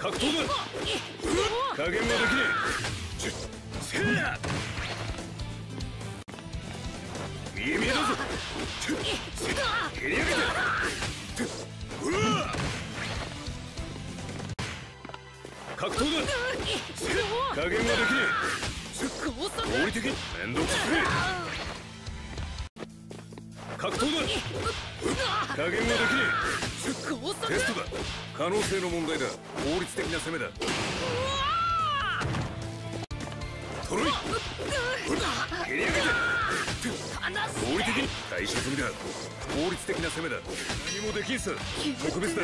格闘だ。加減はできねえ。せや見え見えだぞ蹴り上げてうわ。格闘だ加減はできねえ。合理的面倒くせえ格闘だ。加減はできねえ。テストだ。可能性の問題だ。法律的な攻めだ。トロイ蹴り上げて。合理的に。対処済みだ法律的な攻めだ何もできんさ特別だ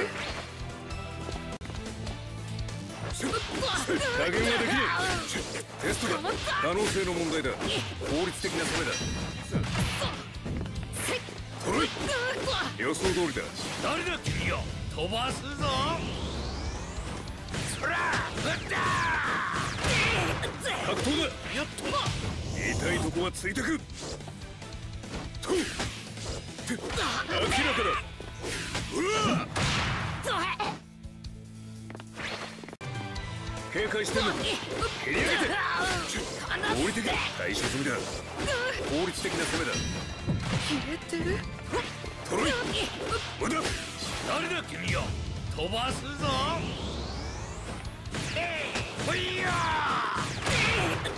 加減はできねえテストだ可能性の問題だ法律的な攻めだ予想通りだ。誰だ君よ。飛ばすぞ。そら撃った。格闘だ。やっ痛いとこはついてく。と明らかだ。うわ警戒してんのか。蹴り上げて。合理的対処済みだ。法律的な攻めだる？トロイ。無駄誰だ君よ飛ばすぞ。えいほいや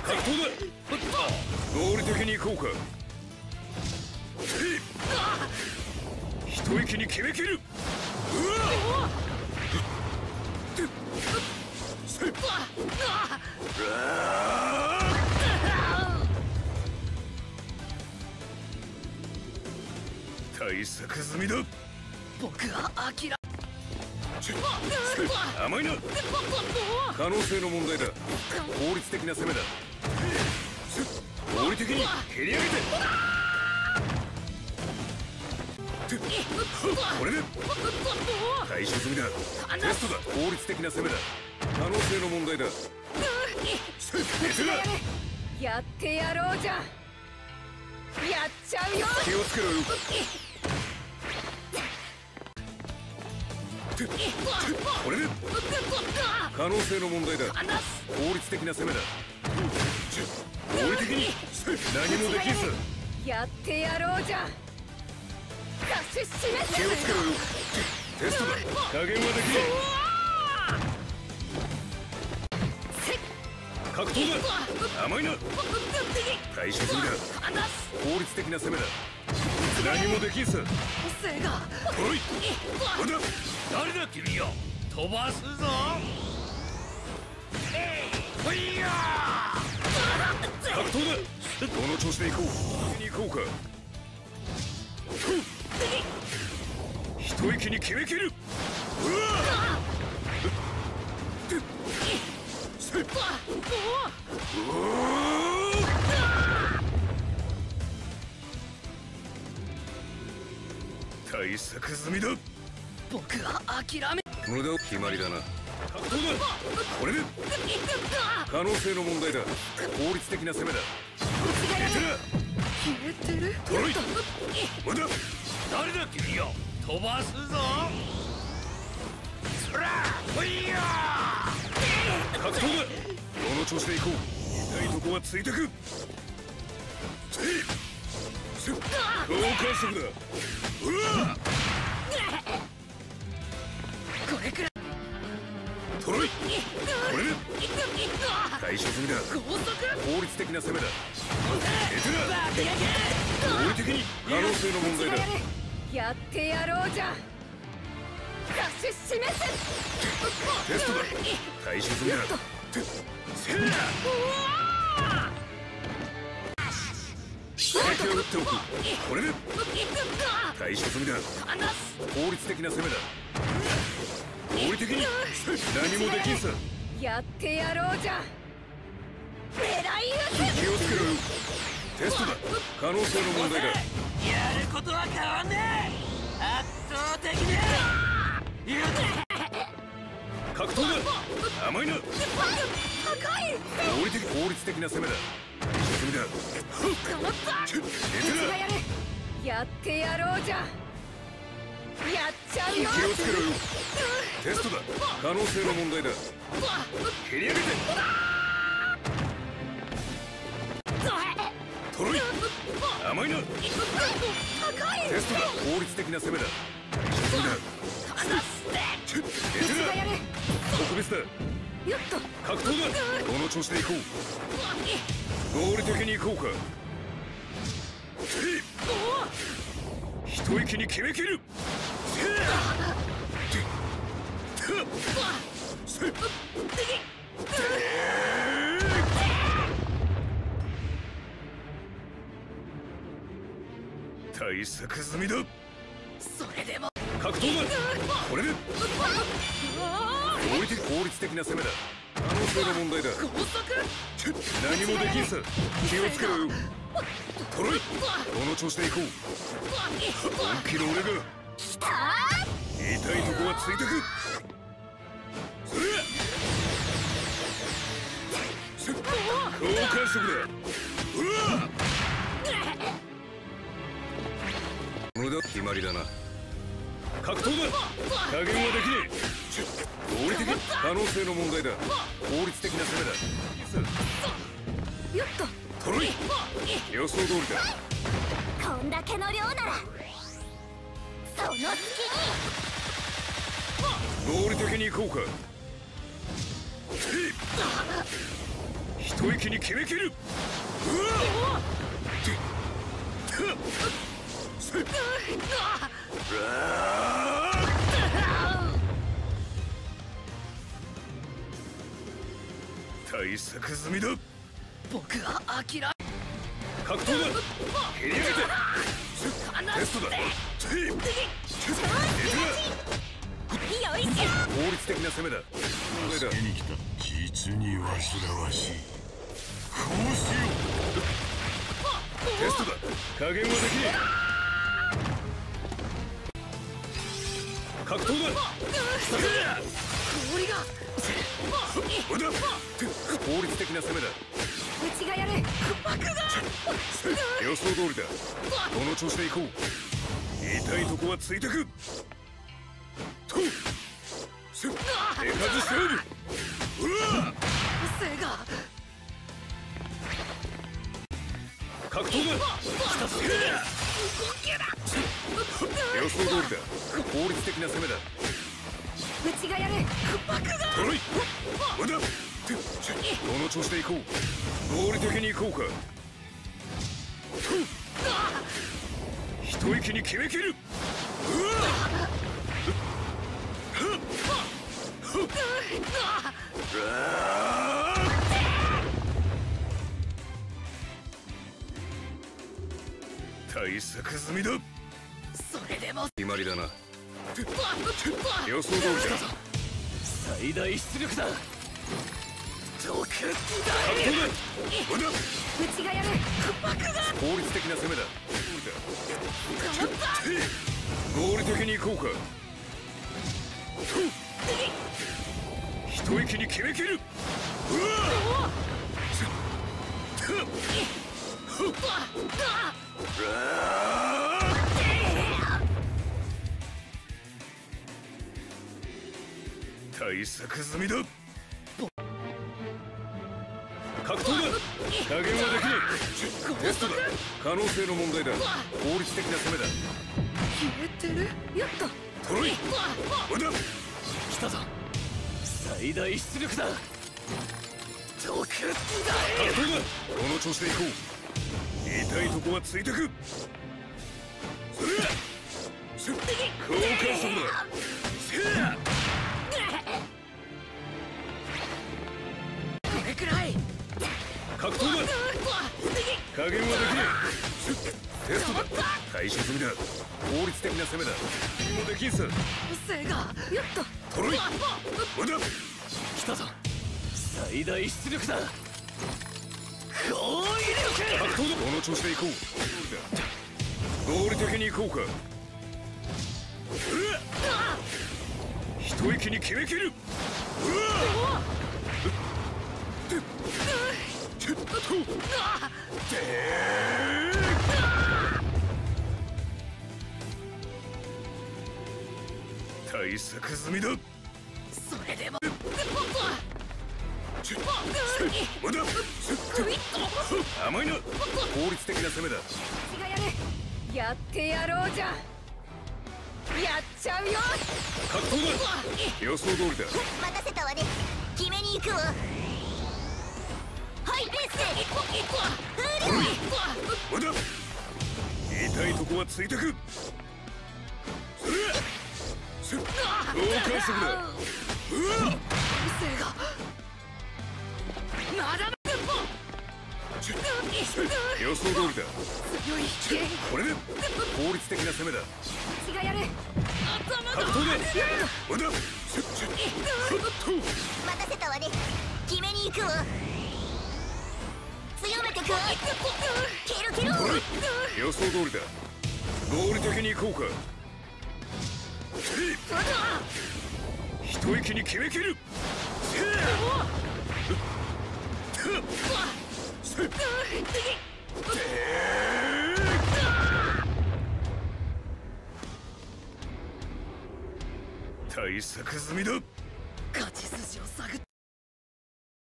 格闘だ。合理的に行こうか。一息に決めきる。うわ。せっ対策済みだ。僕は諦めち甘いな。可能性の問題だ。法律的な攻めだ。合理的に蹴り上げて。これで。対処済みだ。テストだ。法律的な攻めだ。可能性の問題だ。やってやろうじゃん。やっちゃうよ。気をつけろよこれで可能性の問題だ。法律的な攻めだ。合理的に。何もできんさやってやろうじゃん。出し示せ気をつけろよ。テストだ。加減はできねえ格闘だ。甘いな。対処済みだ法律的な攻めだ何もできんさ。せが。トロイ無駄誰だ君よ。飛ばすぞ。えいほいや。格闘だ。この調子で行こう。に行こうか。一息に決めきる。うわ。せっ対策済みだ。僕は諦め無駄決まりだな。これで可能性の問題だ。法律的な攻めだ。入れてな消えてる。無駄。誰だ君よ。飛ばすぞ。そらほいや格闘だこの調子で行こう。痛いとこはついてく交換速だうわこれくらいトロイこれで対処済みだ高速法律的な攻めだ入れてな合理的に可能性の問題だやってやろうじゃん出し示せテストだ対処済みだてせや相手を打っておくこれで対処済みだ法律的な攻めだ合理的に何もできんさやってやろうじゃ狙い撃つ気をつけろよテストだ可能性の問題だやることは変わん。ねえ圧倒的に言う格闘だ甘いな高い合理的法律的な攻めだ対処済みだ捕まったちょ入れてなやれやってやろうじゃん。やっちゃうよ気をつけろよ。テストだ。可能性の問題だ。蹴り上げて。トロイ甘いな。テストだ。効率的な攻めだ。そうだちょっ出てながやる特別だ。よっと格闘だ。この調子でいこう。合理的にいこうか。一息に決めきる。対策済みだ。それでも格闘だ。これで。合理的効率的な攻めだ。可能性の問題だ。何もできんさ。気をつけろよ。トロイこの調子でいこう。本気の俺が。痛いとこはついてく。それ。せ好感触だ。うわ。これだ決まりだな格闘だ加減はできねえ合理的可能性の問題だ効率的な攻めだよっとトロイ予想通りだこんだけの量ならその隙合理的に行こうか。一息に決めきるうわてたせいうわ対策済みだ。僕は諦め格闘だ。蹴り上げて。テストだ。よいしょ効率的な攻めだ。問題だ。手に来た実に煩わしいこうしよテストだ。加減はできねえ格闘だ氷が。効率的な攻めだ。うちがやる予想通りだ。この調子でいこう。痛いとこはついてく。と。せ手数勝負うわ。背が格闘だ予想通りだ。効率的な攻めだ。うちがやる爆弾トロイおだてこの調子でいこう。合理的にいこうか。一息に決めきる。うわ対策済みだ決まりだな。予想通りだ。最大出力だ。毒だ。うちがやる。効率的な攻めだ。合理的にいこうか一息に決めきる。うわ対策済みだ。格闘だ。加減はできねえテストだ。可能性の問題だ。効率的な攻めだ。消えてる？よっとトロイ。おだ来たぞ。最大出力だ。毒だ格闘だ。この調子でいこう。痛いとこはついてく。それ加減はできねえテストだ対処済みだ効率的な攻めだもうできんさ背がよっと。トロイおだ来たぞ最大出力だ高威力格闘だこの調子でいこう合理的にいこうかうわ一息に決めきるうわっ対策済みだ。それでも。ちょまだグイッと甘いな。効率的な攻めだ。やってやろうじゃん。やっちゃうよ。格闘だ。予想通りだ。待たせたわね。決めに行くわ待たせたわね決めに行くわケロケロ予想通りだ合理的に行こうか一息に決めきる対策済みだ。